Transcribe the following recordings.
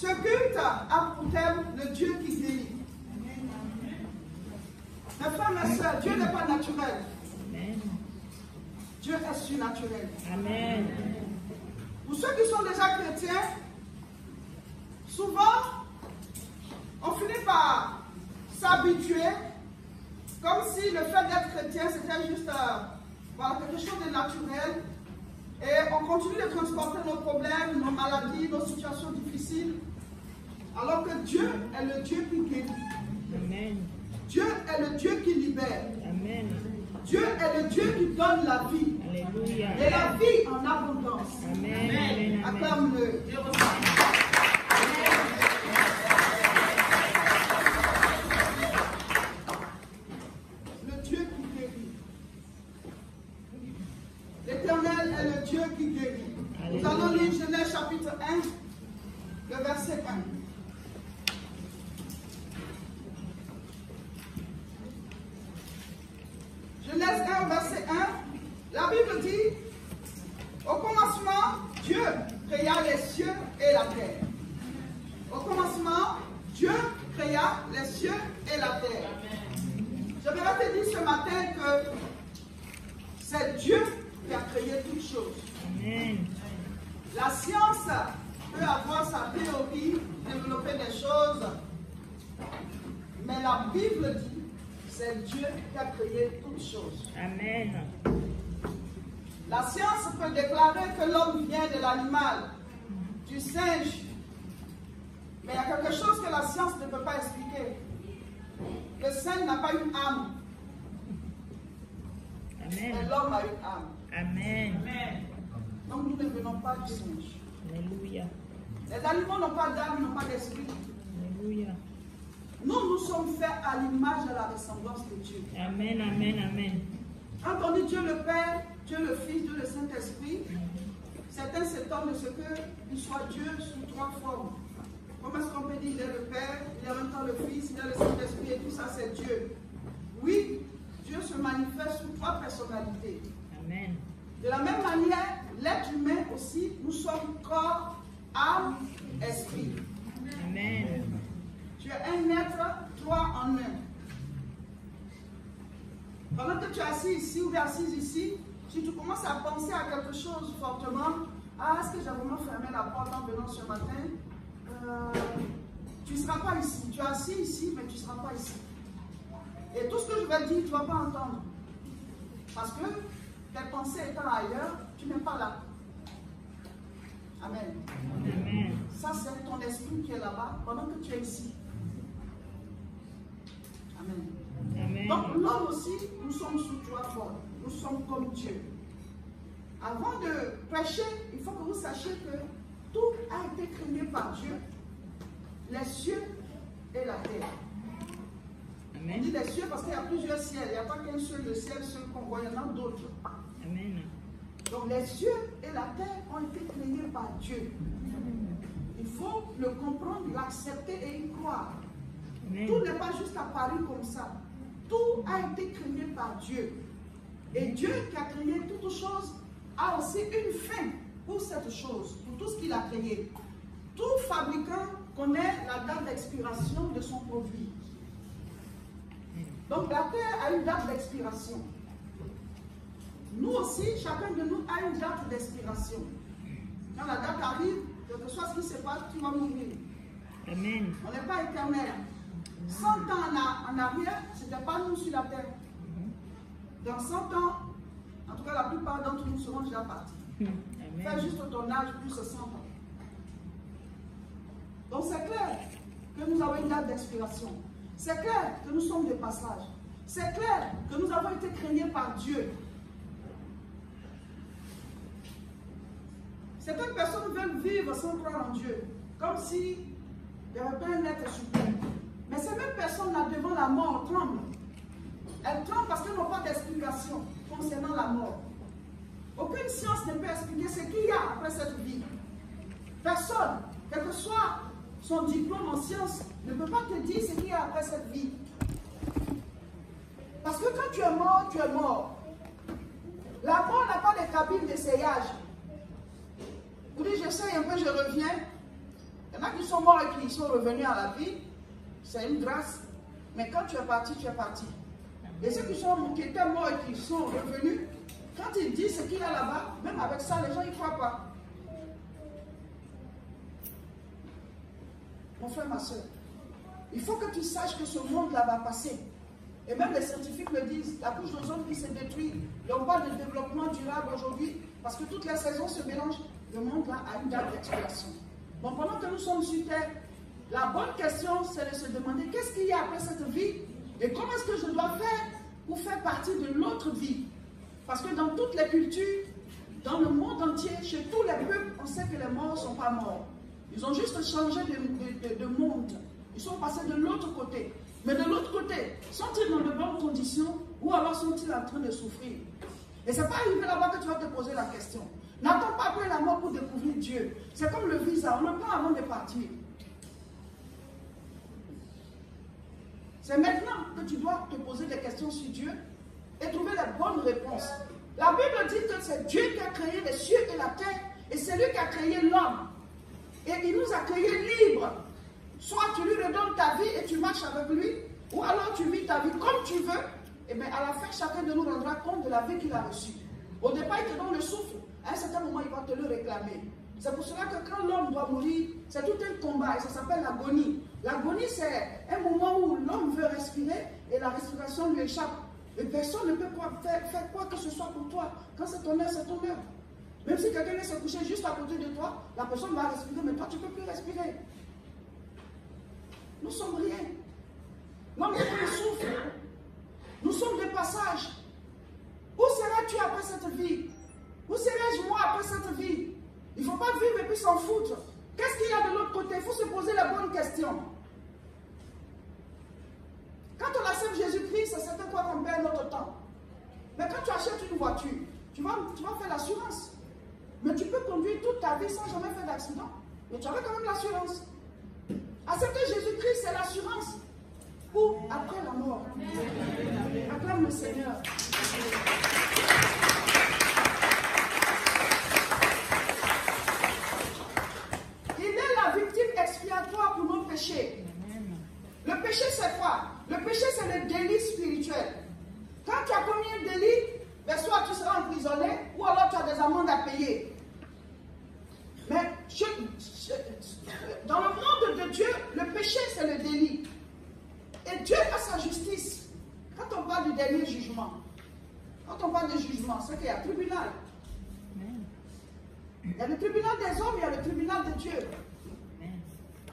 Ce culte a pour thème le Dieu qui guérit. Mes frères, mes soeurs, Dieu n'est pas naturel. Dieu est surnaturel. Amen. Pour ceux qui sont déjà chrétiens, souvent, on finit par s'habituer comme si le fait d'être chrétien, c'était juste euh, quelque chose de naturel. Et on continue de transporter nos problèmes, nos maladies, nos situations difficiles. Alors que Dieu est le Dieu qui guérit. Amen. Dieu est le Dieu qui libère. Amen. Dieu est le Dieu qui donne la vie. Alléluia. Et la vie en abondance. Amen. Amen. Amen. Acclame-le. Le Dieu qui guérit. L'éternel est le Dieu qui guérit. Nous allons lire Genèse chapitre 1, le verset 1. Genèse 1, verset 1. La Bible dit, au commencement, Dieu créa les cieux et la terre. Au commencement, Dieu créa les cieux et la terre. Je voudrais te dire ce matin que c'est Dieu qui a créé toutes choses. La science peut avoir sa théorie, développer des choses, mais la Bible dit c'est Dieu qui a créé toutes choses. Amen. La science peut déclarer que l'homme vient de l'animal, du singe, mais il y a quelque chose que la science ne peut pas expliquer. Le singe n'a pas une âme, mais Amen. l'homme a une âme. Amen. Donc nous ne venons pas du singe. Alléluia. Les animaux n'ont pas d'âme, n'ont pas d'esprit. Alléluia. Nous, nous sommes faits à l'image et à la ressemblance de Dieu. Amen. Amen. Amen. Quand on dit Dieu le Père, Dieu le Fils, Dieu le Saint-Esprit, certains s'étonnent de ce qu'il soit Dieu sous trois formes. Comment est-ce qu'on peut dire il est le Père, il est en même temps le Fils, il est le Saint-Esprit et tout ça c'est Dieu Oui, Dieu se manifeste sous trois personnalités. Amen. De la même manière, l'être humain aussi, nous sommes corps, âme, esprit. Amen. Tu es un être, trois en un. Pendant que tu es assis ici ou assise ici, si tu commences à penser à quelque chose fortement, ah, est-ce que j'ai vraiment fermé la porte en venant ce matin? Euh, Tu ne seras pas ici. Tu es assis ici, mais tu ne seras pas ici. Et tout ce que je vais dire, tu ne vas pas entendre. Parce que tes pensées étant ailleurs, tu n'es pas là. Amen. Amen. Ça, c'est ton esprit qui est là-bas pendant que tu es ici. Amen. Amen. Donc, l'homme aussi, nous sommes sous trois formes. Nous sommes comme Dieu. Avant de prêcher, il faut que vous sachiez que tout a été créé par Dieu. Les cieux et la terre. On dit les cieux parce qu'il y a plusieurs ciels. Il n'y a pas qu'un seul le ciel, seul qu'on voit, il y en a d'autres. Amen. Donc les cieux et la terre ont été créés par Dieu. Il faut le comprendre, l'accepter et y croire. Tout n'est pas juste apparu comme ça. Tout a été créé par Dieu. Et Dieu qui a créé toutes choses a aussi une fin pour cette chose, tout ce qu'il a créé. Tout fabricant connaît la date d'expiration de son produit. Donc la terre a une date d'expiration. Nous aussi, chacun de nous a une date d'expiration. Quand la date arrive, que soit ce qui se passe, tu vas mourir. Amen. On n'est pas éternel. 100 ans en, arrière, ce n'était pas nous sur la terre. Dans 100 ans, en tout cas la plupart d'entre nous seront déjà partis. Fais juste ton âge plus 100 ans. Donc c'est clair que nous avons une date d'expiration. C'est clair que nous sommes des passages. C'est clair que nous avons été créés par Dieu. Certaines personnes veulent vivre sans croire en Dieu, comme si il n'y avait pas un être suprême. Mais ces mêmes personnes là devant la mort tremblent. Elles tremblent parce qu'elles n'ont pas d'explication concernant la mort. Aucune science ne peut expliquer ce qu'il y a après cette vie. Personne, quel que soit son diplôme en sciences, ne peut pas te dire ce qu'il y a après cette vie. Parce que quand tu es mort, tu es mort. La mort n'a pas de cabine d'essayage. Vous dites, j'essaye un peu, je reviens. Il y en a qui sont morts et qui sont revenus à la vie, c'est une grâce. Mais quand tu es parti, tu es parti. Et ceux qui, sont, qui étaient morts et qui sont revenus, quand ils disent ce qu'il y a là-bas, même avec ça, les gens ne croient pas. Mon frère, ma soeur, il faut que tu saches que ce monde-là va passer. Et même les scientifiques le disent, la couche d'ozone qui s'est détruite. Et on parle de développement durable aujourd'hui parce que toutes les saisons se mélangent. Le monde là a une date d'expiration. Donc pendant que nous sommes sur Terre, la bonne question c'est de se demander qu'est-ce qu'il y a après cette vie? Et comment est-ce que je dois faire pour faire partie de l'autre vie? Parce que dans toutes les cultures, dans le monde entier, chez tous les peuples, on sait que les morts ne sont pas morts. Ils ont juste changé de, de monde. Ils sont passés de l'autre côté. Mais de l'autre côté, sont-ils dans de bonnes conditions ou alors sont-ils en train de souffrir? Et ce n'est pas arrivé là-bas que tu vas te poser la question. N'attends pas après la mort pour découvrir Dieu. C'est comme le visa, on le prend avant de partir. C'est maintenant que tu dois te poser des questions sur Dieu et trouver la bonne réponse. La Bible dit que c'est Dieu qui a créé les cieux et la terre et c'est lui qui a créé l'homme. Et il nous a créés libres. Soit tu lui redonnes ta vie et tu marches avec lui, ou alors tu vis ta vie comme tu veux, et bien à la fin, chacun de nous rendra compte de la vie qu'il a reçue. Au départ, il te donne le souffle. À un certain moment, il va te le réclamer. C'est pour cela que quand l'homme doit mourir, c'est tout un combat et ça s'appelle l'agonie. L'agonie, c'est un moment où l'homme veut respirer et la respiration lui échappe. Et personne ne peut faire, quoi que ce soit pour toi. Quand c'est ton heure, c'est ton heure. Même si quelqu'un se coucher juste à côté de toi, la personne va respirer, mais toi, tu ne peux plus respirer. Nous sommes rien. L'homme souffle. Nous sommes des passages. Où seras-tu après cette vie? Où serai-je moi après cette vie? Il ne faut pas vivre et puis s'en foutre. Qu'est-ce qu'il y a de l'autre côté? Il faut se poser la bonne question. Quand on accepte Jésus-Christ, c'est certain quoi qu'on perd notre temps. Mais quand tu achètes une voiture, tu vas, tu vas faire l'assurance. Mais tu peux conduire toute ta vie sans jamais faire d'accident. Mais tu avais quand même l'assurance. Accepter Jésus-Christ, c'est l'assurance pour après la mort. Acclame le Seigneur. Il est la victime expiatoire pour nos péchés. Le péché, c'est quoi? Le péché, c'est le délit spirituel. Quand tu as commis un délit, ben soit tu seras emprisonné, ou alors tu as des amendes à payer. Mais dans le monde de Dieu, le péché, c'est le délit. Et Dieu a sa justice. Quand on parle du dernier jugement, quand on parle de jugement, c'est qu'il y a un tribunal. Il y a le tribunal des hommes, il y a le tribunal de Dieu.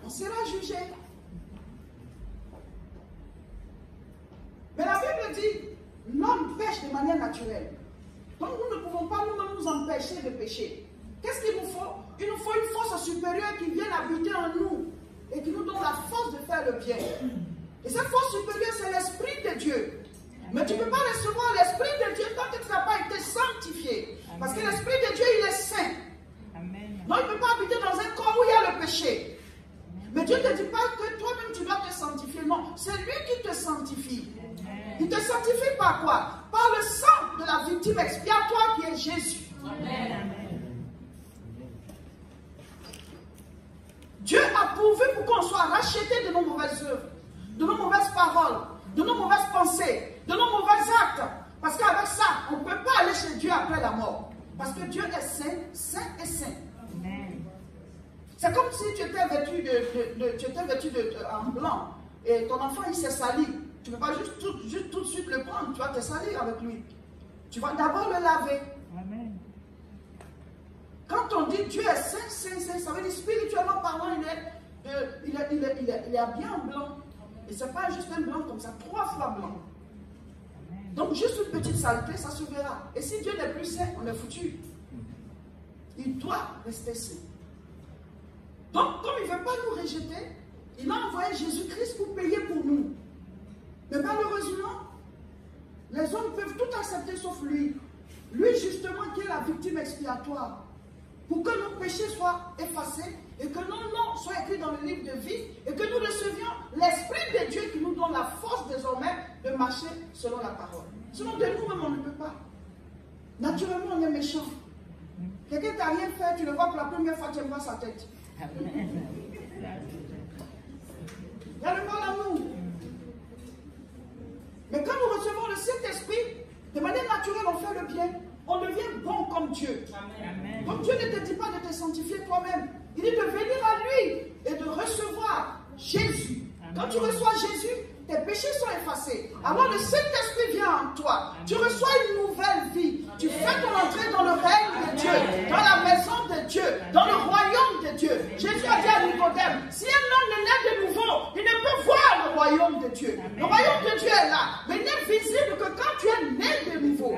On sera jugé. Mais la Bible dit, l'homme pêche de manière naturelle. Donc nous ne pouvons pas nous-mêmes nous empêcher de pécher. Qu'est-ce qu'il nous faut? Il nous faut une force supérieure qui vienne habiter en nous et qui nous donne la force de faire le bien. Et cette force supérieure, c'est l'Esprit de Dieu. Mais tu ne peux pas recevoir l'Esprit de Dieu tant que tu n'as pas été sanctifié. Parce que l'Esprit de Dieu, il est saint. Non, il ne peut pas habiter dans un corps où il y a le péché. Mais Dieu ne te dit pas que toi-même tu dois te sanctifier. Non, c'est lui qui te sanctifie. Il te sanctifie par quoi? Par le sang de la victime expiatoire qui est Jésus. Amen. Dieu a prouvé pour qu'on soit racheté de nos mauvaises œuvres, de nos mauvaises paroles, de nos mauvaises pensées, de nos mauvais actes. Parce qu'avec ça, on ne peut pas aller chez Dieu après la mort. Parce que Dieu est saint, saint et saint. C'est comme si tu étais vêtu, de, tu étais vêtu de, en blanc et ton enfant il s'est sali. Tu ne peux pas juste tout, juste tout de suite le prendre, tu vas te salir avec lui. Tu vas d'abord le laver. Amen. Quand on dit Dieu est saint, saint, saint, ça veut dire spirituellement parlant, il est, euh, il est, il est, il est, il est bien blanc. Et ce n'est pas juste un blanc comme ça, trois fois blanc. Donc juste une petite saleté, ça se verra. Et si Dieu n'est plus saint, on est foutu. Il doit rester saint. Donc, comme il ne veut pas nous rejeter, il a envoyé Jésus-Christ pour payer pour nous. Mais malheureusement, les hommes peuvent tout accepter sauf lui. Lui, justement, qui est la victime expiatoire pour que nos péchés soient effacés et que nos noms soient écrits dans le livre de vie et que nous recevions l'Esprit de Dieu qui nous donne la force désormais de marcher selon la parole. Sinon, de nous-mêmes, on ne peut pas. Naturellement, on est méchant. Quelqu'un t'a rien fait, tu le vois pour la première fois, tu vois sa tête. Il y a le mal en nous. Mais quand nous recevons le Saint-Esprit, de manière naturelle, on fait le bien. On devient bon comme Dieu. Amen. Donc Dieu ne te dit pas de te sanctifier toi-même. Il dit de venir à lui et de recevoir Jésus. Quand tu reçois Jésus, tes péchés sont effacés. Alors le Saint-Esprit vient en toi. Tu reçois une nouvelle vie. Tu fais ton entrée dans le règne de Dieu, dans la maison de Dieu, dans le royaume de Dieu. Jésus a dit à Nicodème, si un homme ne naît de nouveau, il ne peut voir le royaume de Dieu. Le royaume de Dieu est là, mais n'est visible que quand tu es né de nouveau.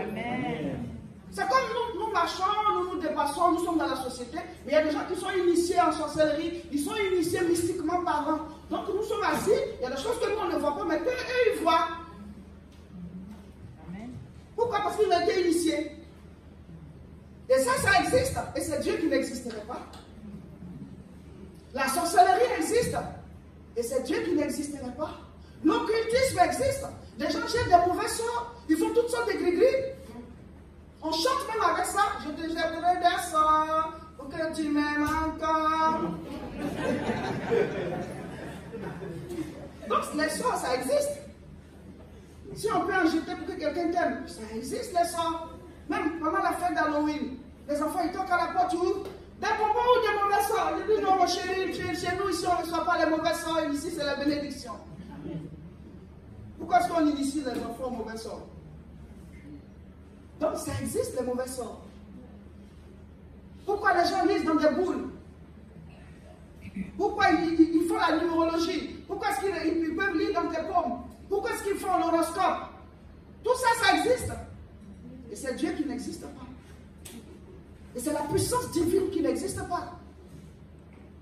C'est comme nous, nous marchons, nous nous dépassons, nous sommes dans la société, mais il y a des gens qui sont initiés en sorcellerie, ils sont initiés mystiquement parlant. Donc nous sommes assis, il y a des choses que nous on ne voit pas, mais qu'eux ils voient. Amen. Pourquoi? Parce qu'ils ont été initiés. Et ça, ça existe. Et c'est Dieu qui n'existerait pas. La sorcellerie existe. Et c'est Dieu qui n'existerait pas. L'occultisme existe. Des gens jettent des mauvais sorts. Ils font toutes sortes de gris On chante même avec ça. Je te jetterai des sorts pour que tu m'aimes encore. Donc les sorts, ça existe. Si on peut en jeter pour que quelqu'un t'aime, ça existe les sorts. Même pendant la fête d'Halloween, les enfants ils toquent à la porte. Des bonbons ou des mauvais sorts Je dis non, mon chéri, chez, nous ici on ne reçoit pas les mauvais sorts, ici c'est la bénédiction. Pourquoi est-ce qu'on initie les enfants aux mauvais sorts Donc ça existe les mauvais sorts. Pourquoi les gens lisent dans des boules? Pourquoi ils, font la numérologie? Pourquoi est-ce qu'ils ils- ils peuvent lire dans tes pommes? Pourquoi est-ce qu'ils font l'horoscope? Tout ça, ça existe. Et c'est Dieu qui n'existe pas. Et c'est la puissance divine qui n'existe pas.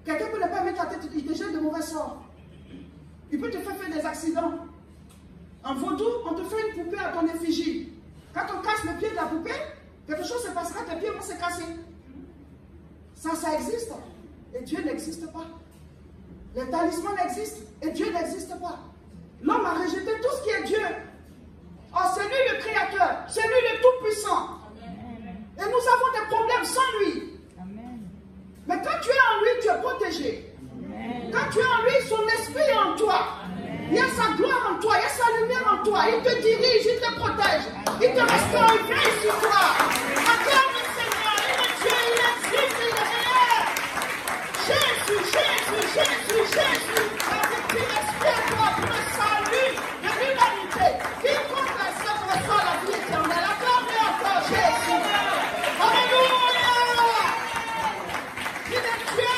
Quelqu'un peut ne pas mettre la tête, il te jette de mauvais sorts. Il peut te faire faire des accidents. En vaudou, on te fait une poupée à ton effigie. Quand on casse le pied de la poupée, quelque chose se passera, tes pieds vont se casser. Ça, ça existe. Et Dieu n'existe pas. Les talismans existent et Dieu n'existe pas. L'homme a rejeté tout ce qui est Dieu. Oh, c'est lui le créateur, c'est lui le tout-puissant. Sans lui. Amen. Mais quand tu es en lui, tu es protégé. Amen. Quand tu es en lui, son esprit est en toi. Il y a sa gloire en toi, il y a sa lumière en toi. Il te dirige, il te protège. Il te restaure, il veille sur toi. Acclame le Seigneur, il est Dieu, il existe, il est réel. Jésus, Jésus, Jésus, Jésus. Avec qui respect toi pour le salut de l'humanité. Quiconque accepte reçoit la vie éternelle. Acclame-le encore, Jésus. Alléluia. Il est Dieu.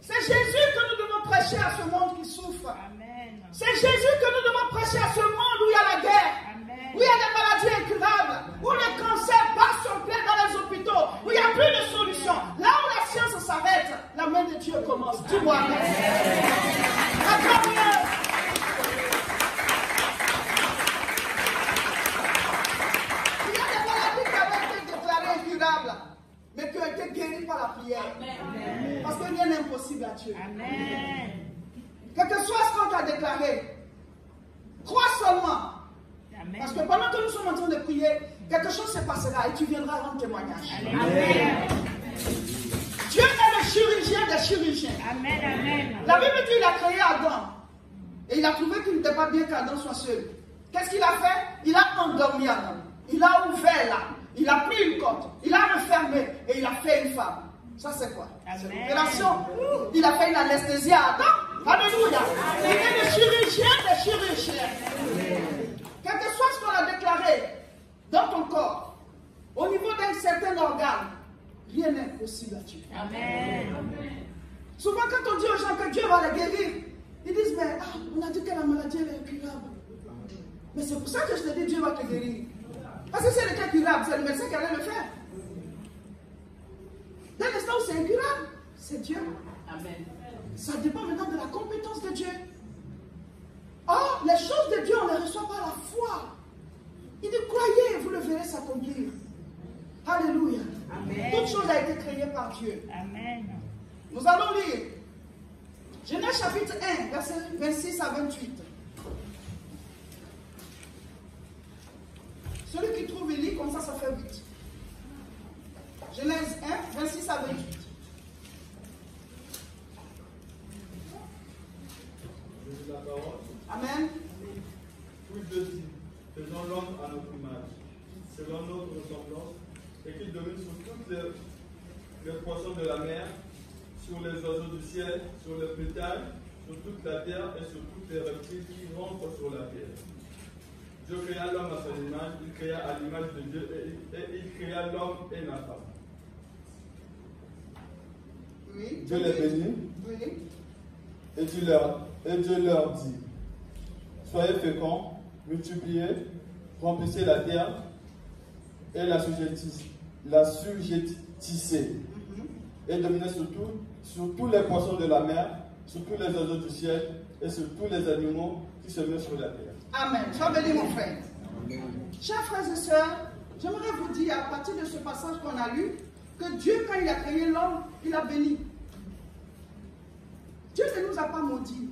C'est Jésus que nous devons prêcher à ce monde qui souffre. Amen. C'est Jésus que nous devons prêcher à ce monde où il y a la guerre, Amen. où il y a des maladies incurables, où le cancer bat son plein dans les hôpitaux, où il n'y a plus de solution. Là où la science s'arrête, la main de Dieu commence. Dis-moi Amen. Acclame-le. Il y a des maladies qui avaient été déclarées incurables, mais qui ont été guéries par la prière. N'est impossible à Dieu. Amen. Quel que soit ce qu'on t'a déclaré, crois seulement. Parce que pendant que nous sommes en train de prier, quelque chose se passera et tu viendras rendre témoignage. Amen. Dieu est le chirurgien des chirurgiens. Amen. Amen. La Bible dit qu'il a créé Adam. Et il a trouvé qu'il n'était pas bien qu'Adam soit seul. Qu'est-ce qu'il a fait? Il a endormi Adam. Il a ouvert l'âme. Il a pris une côte. Il a refermé. Et il a fait une femme. Ça, c'est quoi? C'est l'opération. Il a fait une anesthésie à Adam. Alléluia. Il est le chirurgien des chirurgiens. Quel que soit ce qu'on a déclaré dans ton corps, au niveau d'un certain organe, rien n'est impossible à Dieu. Amen. Souvent, quand on dit aux gens que Dieu va les guérir, ils disent Mais ah, on a dit que la maladie elle est incurable. Mais c'est pour ça que je te dis Dieu va te guérir. Parce que si elle était incurable, c'est le médecin qui allait le faire. Dès l'instant où c'est incurable, c'est Dieu. Amen. Ça dépend maintenant de la compétence de Dieu. Or, les choses de Dieu, on les reçoit par la foi. Il dit Croyez, vous le verrez s'accomplir. Alléluia. Amen. Toute chose a été créée par Dieu. Amen. Nous allons lire Genèse chapitre 1, verset 26 à 28. Celui qui trouve, il lit, comme ça, ça fait vite. Genèse 1, 26 à 28. la parole. Amen. Toutes deux faisons l'homme à notre image, selon notre ressemblance, et qu'il domine sur toutes les, les, poissons de la mer, sur les oiseaux du ciel, sur les pétales, sur toute la terre et sur toutes les reptiles qui rentrent sur la terre. Dieu créa l'homme à son image, il créa à l'image de Dieu et, et il créa l'homme et la femme. Dieu les bénit Oui. et Dieu leur, et Dieu leur dit Soyez féconds, multipliez, remplissez la terre et la sujettissez, la sujettissez Mhm. et dominez sur, tout- sur tous les poissons de la mer, sur tous les oiseaux du ciel et sur tous les animaux qui se mettent sur la terre. Amen. Sois béni, mon frère. Chers frères et sœurs, j'aimerais vous dire à partir de ce passage qu'on a lu que Dieu, quand il a créé l'homme, il a béni. Dieu ne nous a pas maudits.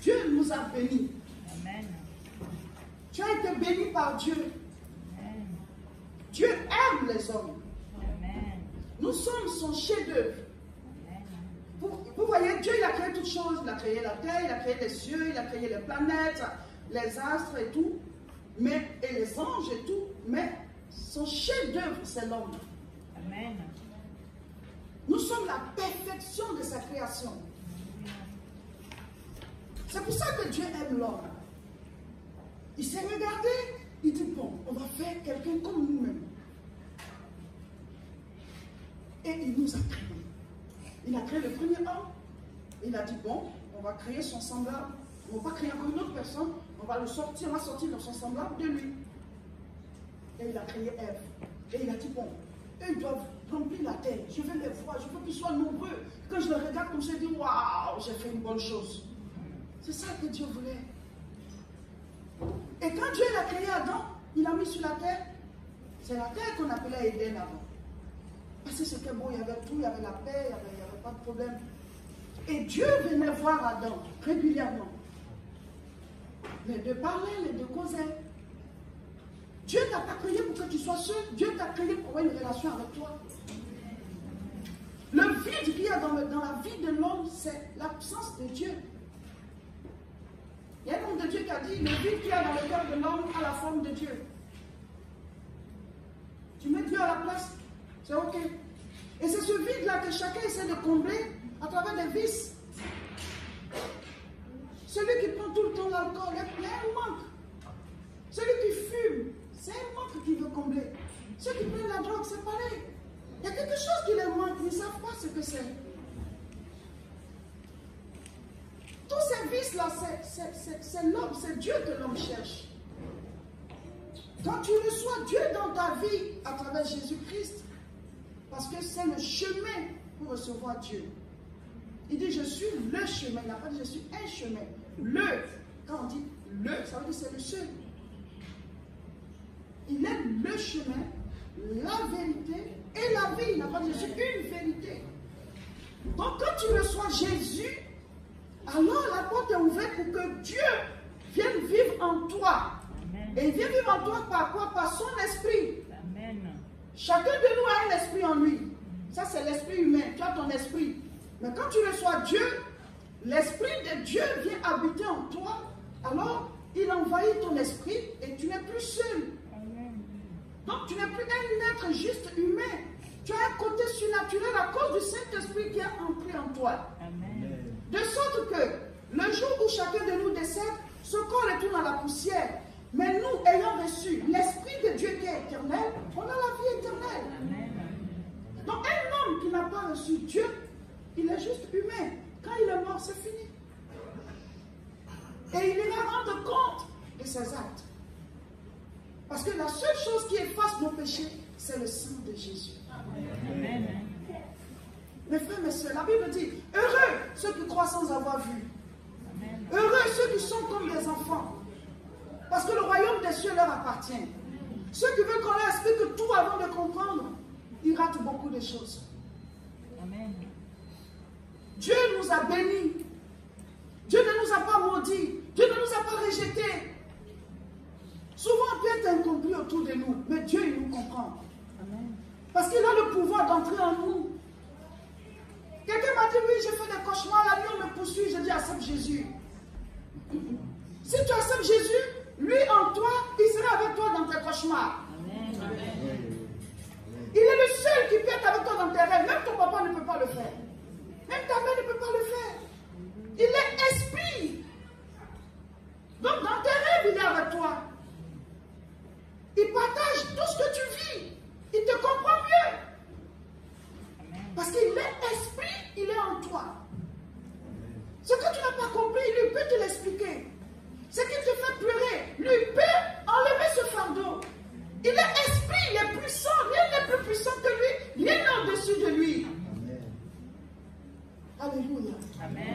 Dieu nous a bénis. Amen. Tu as été béni par Dieu. Amen. Dieu aime les hommes. Amen. Nous sommes son chef-d'œuvre. Vous voyez, Dieu, il a créé toutes choses. Il a créé la terre, il a créé les cieux, il a créé les planètes, les astres et tout. Mais, et les anges et tout. Mais son chef-d'œuvre, c'est l'homme. Amen. Nous sommes la perfection de sa création. C'est pour ça que Dieu aime l'homme. Il s'est regardé, il dit, bon, on va faire quelqu'un comme nous-mêmes. Et il nous a créés. Il a créé le premier homme. Il a dit, bon, on va créer son semblable. On va pas créer encore une autre personne. On va le sortir, on va sortir dans son semblable de lui. Et il a créé Ève. Et il a dit, bon, eux ils doivent remplir la terre. Je veux les voir, je veux qu'ils soient nombreux. Quand je les regarde comme ça, je dis, waouh, j'ai fait une bonne chose. C'est ça que Dieu voulait. Et quand Dieu l'a créé Adam, il l'a mis sur la terre. C'est la terre qu'on appelait Éden avant. Parce que c'était beau, il y avait tout, il y avait la paix, il n'y avait, avait pas de problème. Et Dieu venait voir Adam régulièrement. Les deux parlaient, les deux causaient. Dieu t'a pas créé pour que tu sois seul. Dieu t'a créé pour avoir une relation avec toi. Le vide qu'il y a dans, la vie de l'homme, c'est l'absence de Dieu. Il y a un homme de Dieu qui a dit, le vide qu'il y a dans le cœur de l'homme a la forme de Dieu. Tu mets Dieu à la place, c'est ok. Et c'est ce vide-là que chacun essaie de combler à travers des vices. Celui qui prend tout le temps l'alcool, a un manque. Celui qui fume, c'est un qu'il veut combler. Ceux qui prennent la drogue, c'est pareil. Il y a quelque chose qui leur manque, ils ne savent pas ce que c'est. Tous ces vices-là, c'est l'homme, c'est Dieu que l'homme cherche. Quand tu reçois Dieu dans ta vie à travers Jésus-Christ, parce que c'est le chemin pour recevoir Dieu. Il dit, je suis le chemin. Il n'a pas dit, je suis un chemin. Le. Quand on dit le, ça veut dire c'est le seul. Il est le chemin, la vérité et la vie. Il n'a pas dit, je suis une vérité. Donc quand tu reçois Jésus, alors la porte est ouverte pour que Dieu vienne vivre en toi. Amen. Et il vient vivre en toi par quoi? Par son esprit. Amen. Chacun de nous a un esprit en lui. Ça, c'est l'esprit humain. Tu as ton esprit. Mais quand tu reçois Dieu, l'esprit de Dieu vient habiter en toi. Alors, il envahit ton esprit et tu n'es plus seul. Donc, tu n'es plus un être juste humain. Tu as un côté surnaturel à cause du Saint-Esprit qui est entré en toi. Amen. De sorte que le jour où chacun de nous décède, ce corps retourne à la poussière. Mais nous, ayant reçu l'Esprit de Dieu qui est éternel, on a la vie éternelle. Amen. Donc un homme qui n'a pas reçu Dieu, il est juste humain. Quand il est mort, c'est fini. Et il ira rendre compte de ses actes. Parce que la seule chose qui efface nos péchés, c'est le sang de Jésus. Amen. Mes frères, mes soeurs, la Bible dit, heureux ceux qui croient sans avoir vu. Amen. Heureux ceux qui sont comme des enfants. Parce que le royaume des cieux leur appartient. Ceux qui veulent qu'on leur explique tout avant de comprendre, ils ratent beaucoup de choses. Amen. Dieu nous a bénis. Dieu ne nous a pas maudits. Dieu ne nous a pas rejetés. Souvent, on peut être incompris autour de nous, mais Dieu, il nous comprend. Amen. Parce qu'il a le pouvoir d'entrer en nous. Quelqu'un m'a dit, oui, j'ai fait des cauchemars, la nuit on me poursuit, je dis, accepte Jésus. Si tu acceptes Jésus, lui en toi, il sera avec toi dans tes cauchemars. Amen. Il est le seul qui peut être avec toi dans tes rêves. Même ton papa ne peut pas le faire. Même ta mère ne peut pas le faire. Il est esprit. Donc dans tes rêves, il est avec toi. Il partage tout ce que tu vis. Il te comprend mieux. Parce qu'il est esprit, il est en toi. Ce que tu n'as pas compris, lui peut te l'expliquer. Ce qui te fait pleurer, lui peut enlever ce fardeau. Il est esprit, il est puissant. Rien n'est plus puissant que lui. Rien n'est au-dessus de lui. Alléluia. Amen.